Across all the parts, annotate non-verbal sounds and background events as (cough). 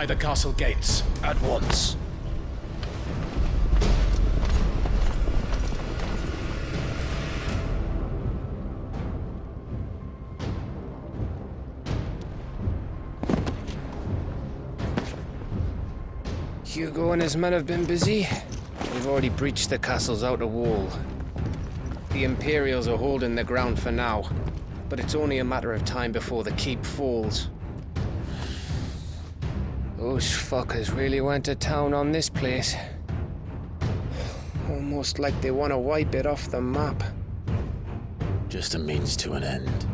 Fortify the castle gates. At once. Hugo and his men have been busy. They've already breached the castle's outer wall. The Imperials are holding the ground for now, but it's only a matter of time before the keep falls. Those fuckers really went to town on this place. Almost like they want to wipe it off the map. Just a means to an end.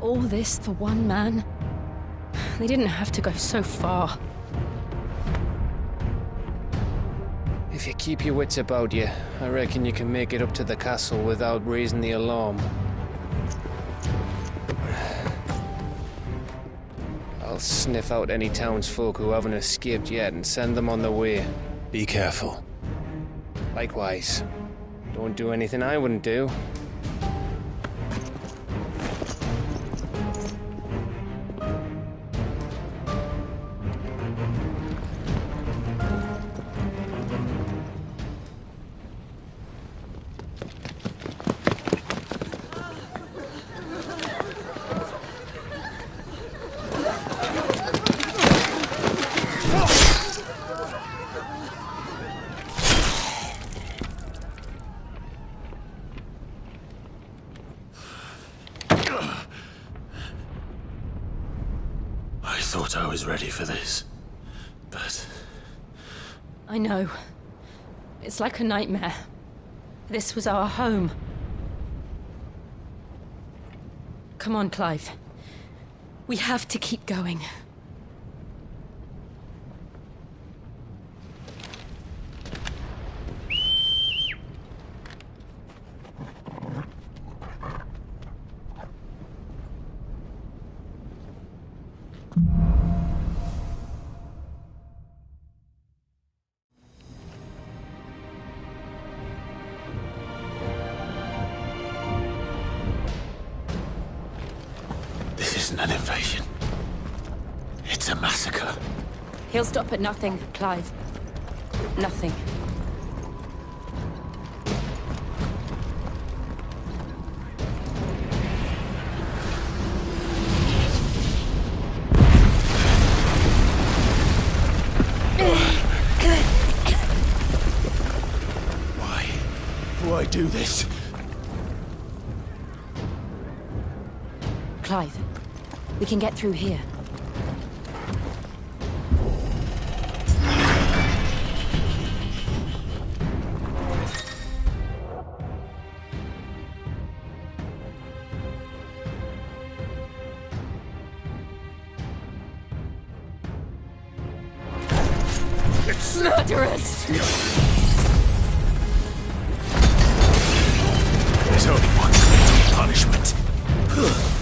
All this for one man? They didn't have to go so far. Keep your wits about you, I reckon you can make it up to the castle without raising the alarm. I'll sniff out any townsfolk who haven't escaped yet and send them on their way. Be careful. Likewise. Don't do anything I wouldn't do. Was ready for this. But I know. It's like a nightmare. This was our home. Come on, Clive. We have to keep going. Invasion. It's a massacre. He'll stop at nothing, Clive. Nothing. Why? Why do I do this? Can get through here. Murderers! There's only one fatal punishment.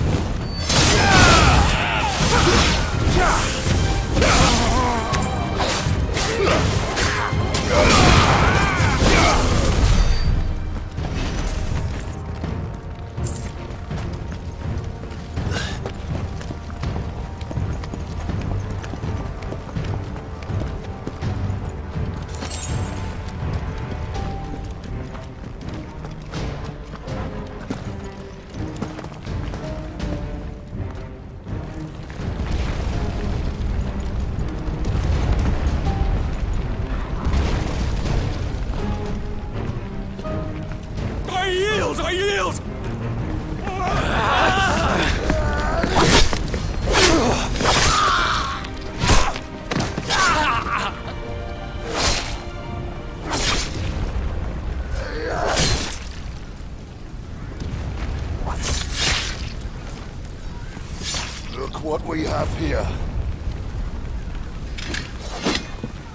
I yield! I yield! Look what we have here.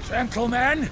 Gentlemen!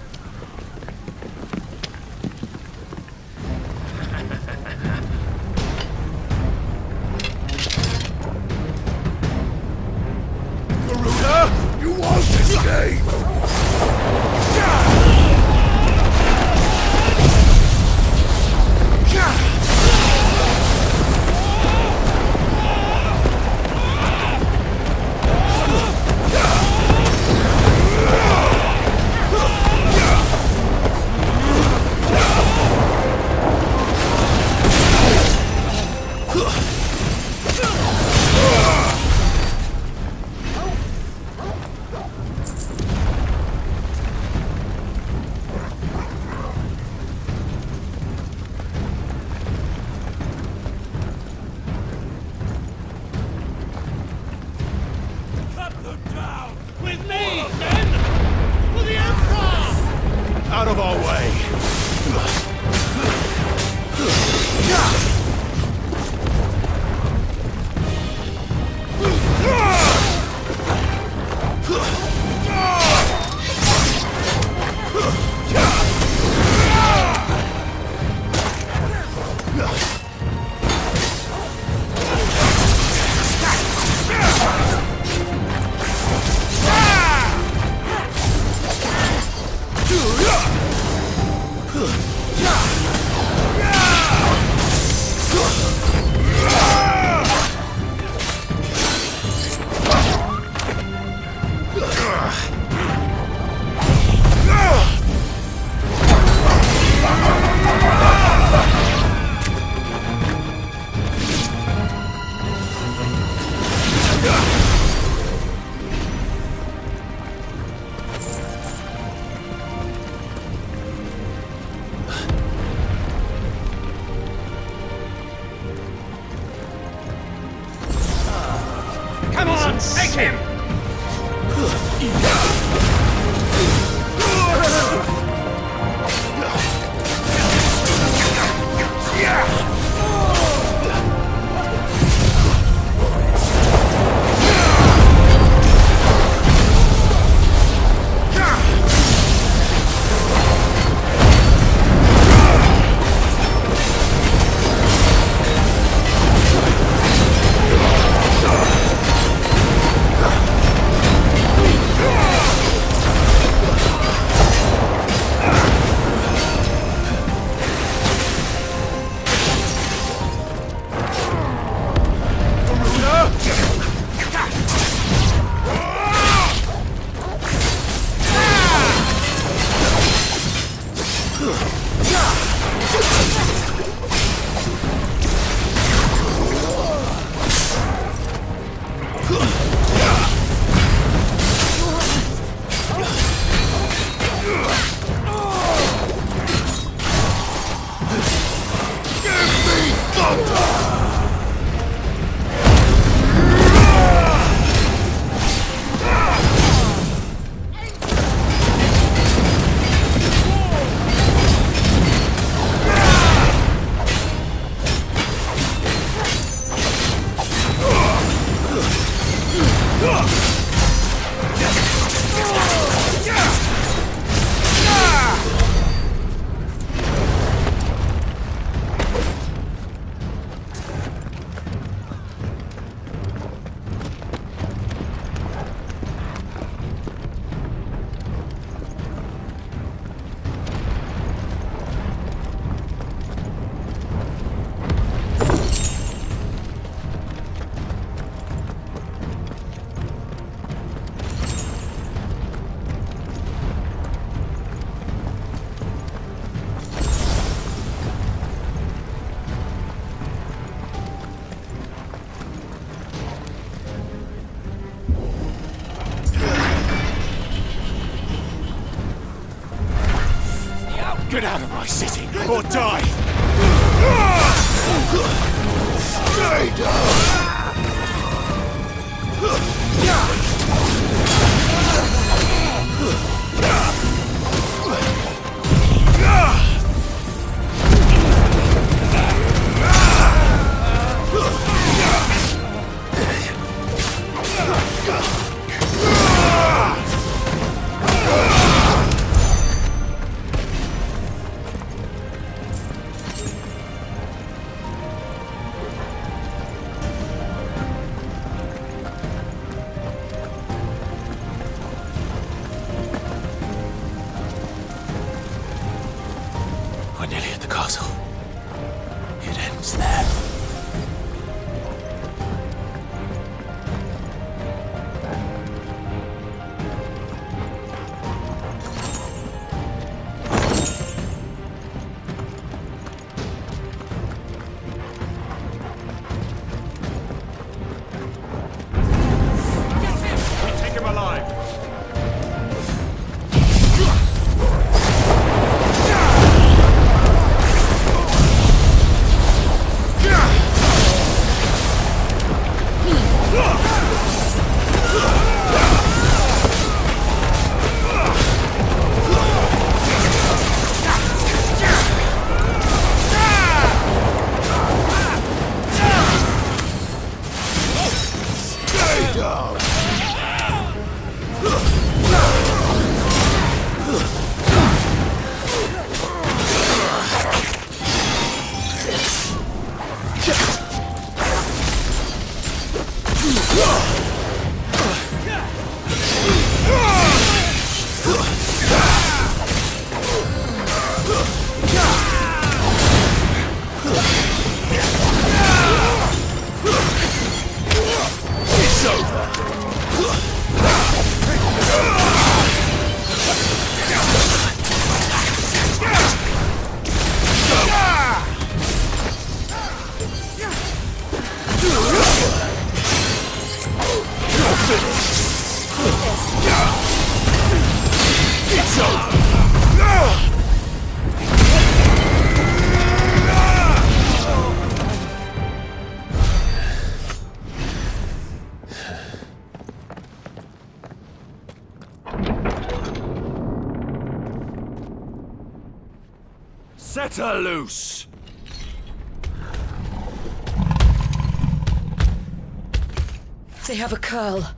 Or die! Set her loose! They have a curl.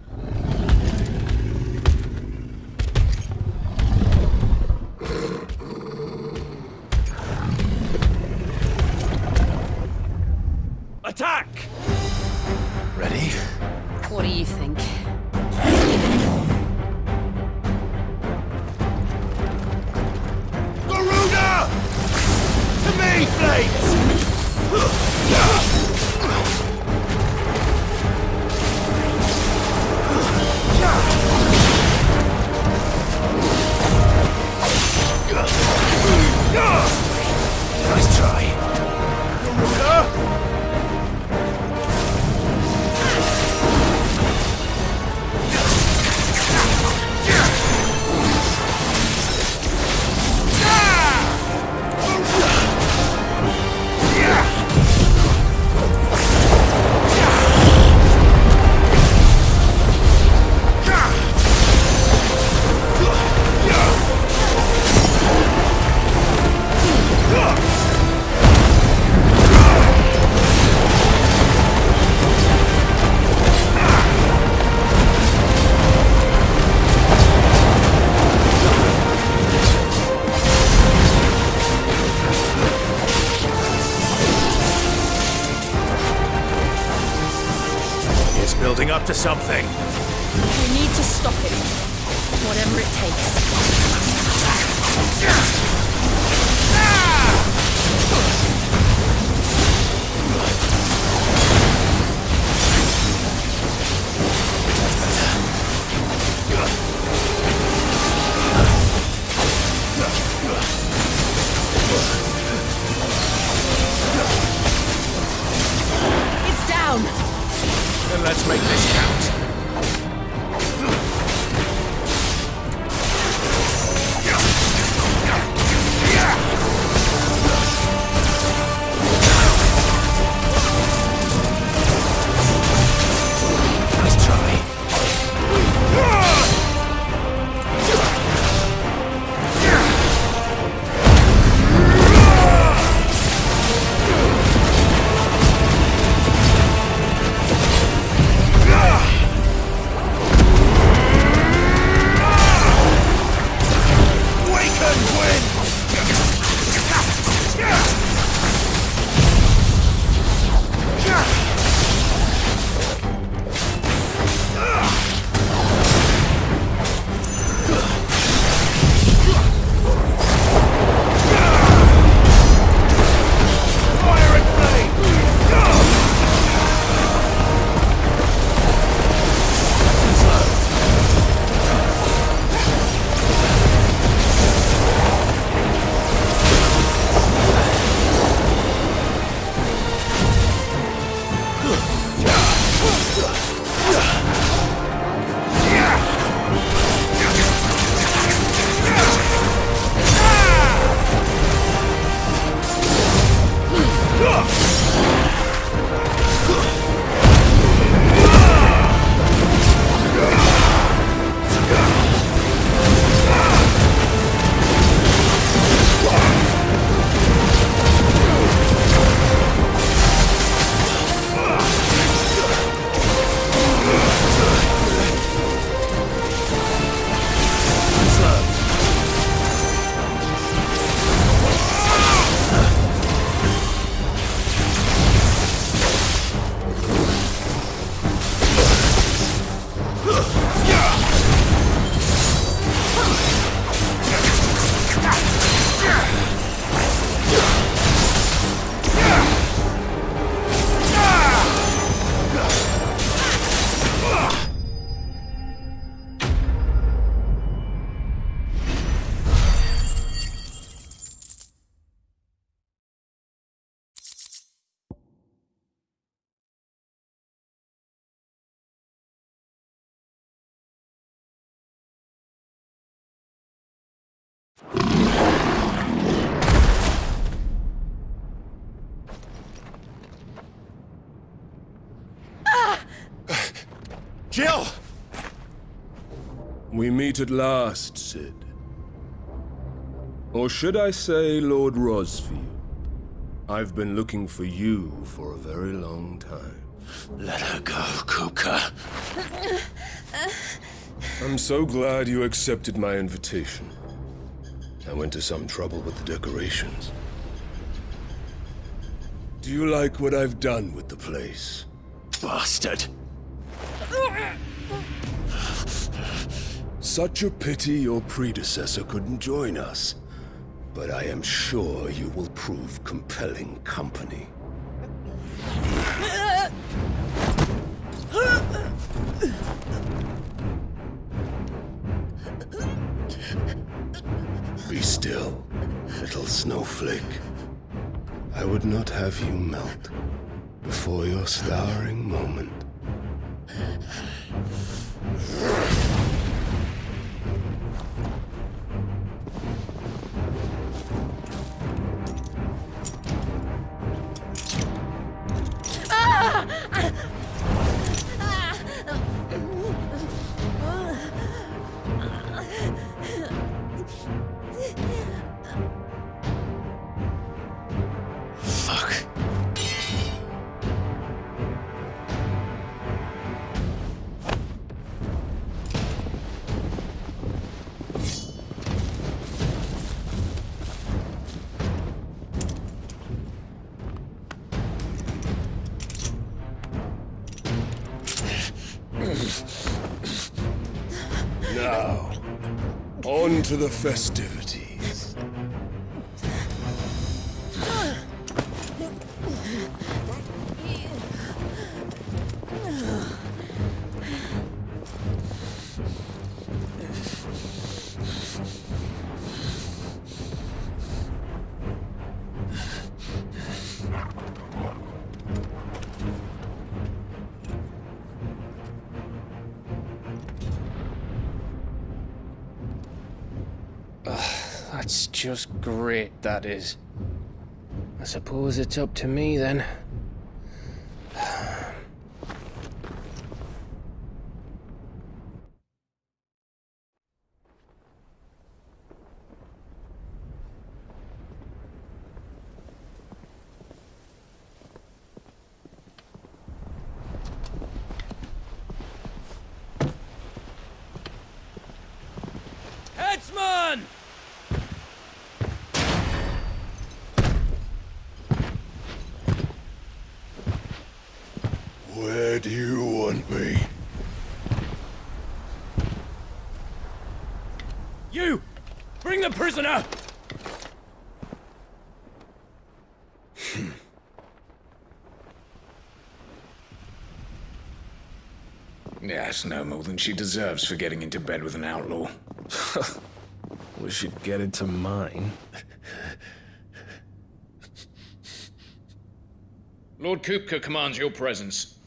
Building up to something. We need to stop it. Whatever it takes. It's down! Then let's make this count. Jill! We meet at last, Cid. Or should I say, Lord Rosfield? I've been looking for you for a very long time. Let her go, Kupka. I'm so glad you accepted my invitation. I went to some trouble with the decorations. Do you like what I've done with the place? Bastard. Such a pity your predecessor couldn't join us. But I am sure you will prove compelling company. Be still, little snowflake. I would not have you melt before your starring moment. To the festivities. That's just great, that is. I suppose it's up to me then. Headsman! Where do you want me? You! Bring the prisoner! Hmm. Yes, no more than she deserves for getting into bed with an outlaw. (laughs) We should get into mine. Lord Kupka commands your presence.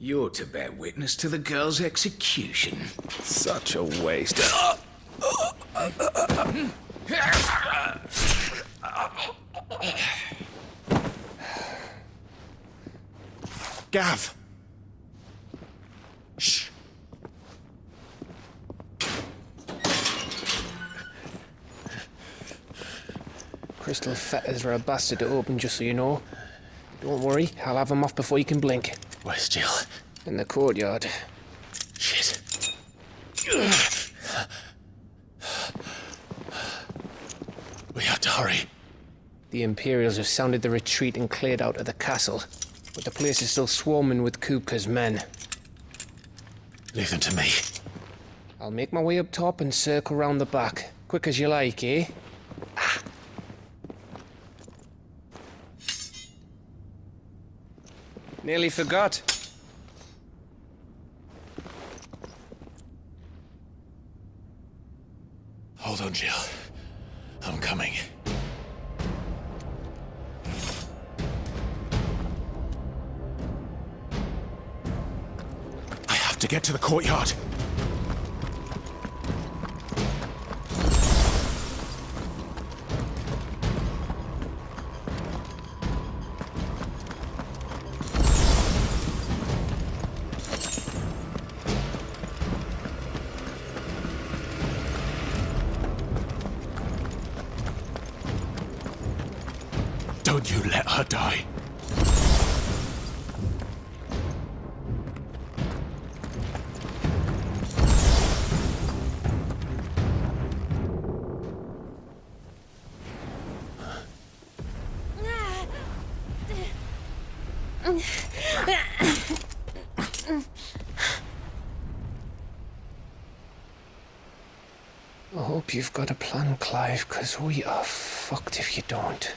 You're to bear witness to the girl's execution. Such a waste. Ah! Gav! Shh! Crystal fetters are a bastard to open, just so you know. Don't worry, I'll have them off before you can blink. Where's Jill? In the courtyard. We have to hurry. The Imperials have sounded the retreat and cleared out of the castle. But the place is still swarming with Kupka's men. Leave them to me. I'll make my way up top and circle round the back. Quick as you like, eh? Ah. Nearly forgot. courtyard. Don't you let her die. Because we are fucked if you don't.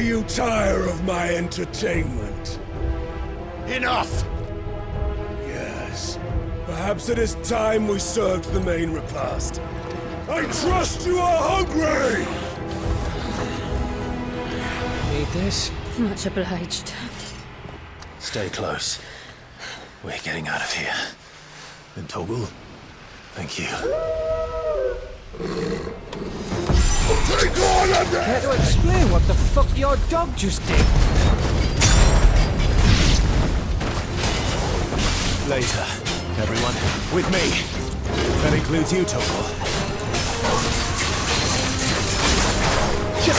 You tire of my entertainment. Enough! Yes. Perhaps it is time we served the main repast. I trust you are hungry! Need this? Much obliged. Stay close. We're getting out of here. And Torgal, thank you. Take on of them! Care to explain what the fuck your dog just did? Later, everyone. With me. That includes you, Torgal. This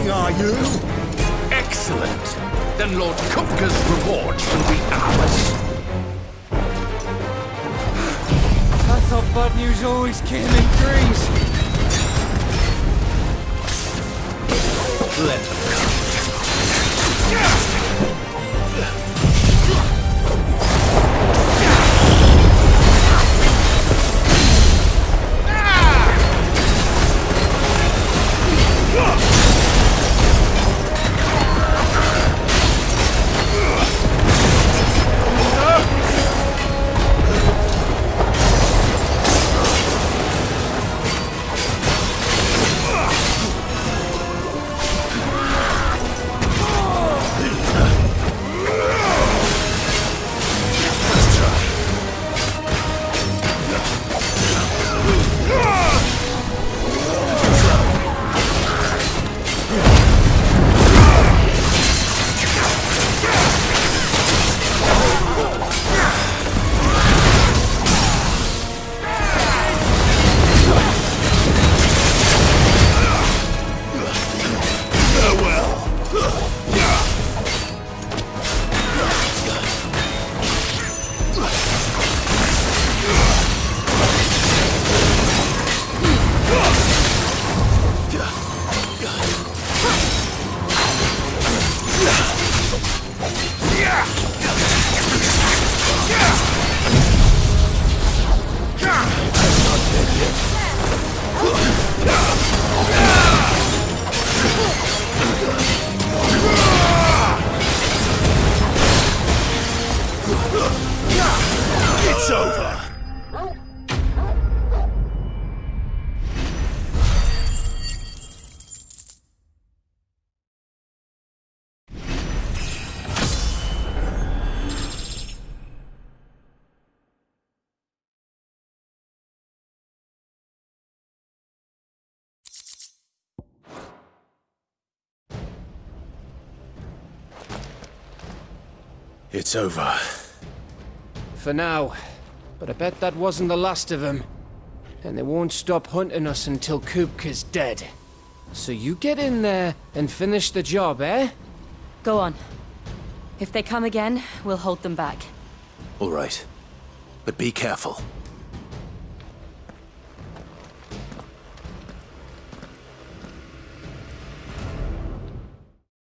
breathing, are you? Excellent. Then Lord Kupka's reward shall be ours. I thought bad news always came in threes. Let them come. It's over. It's over. For now. But I bet that wasn't the last of them. And they won't stop hunting us until Kupka's dead. So you get in there and finish the job, eh? Go on. If they come again, we'll hold them back. All right. But be careful.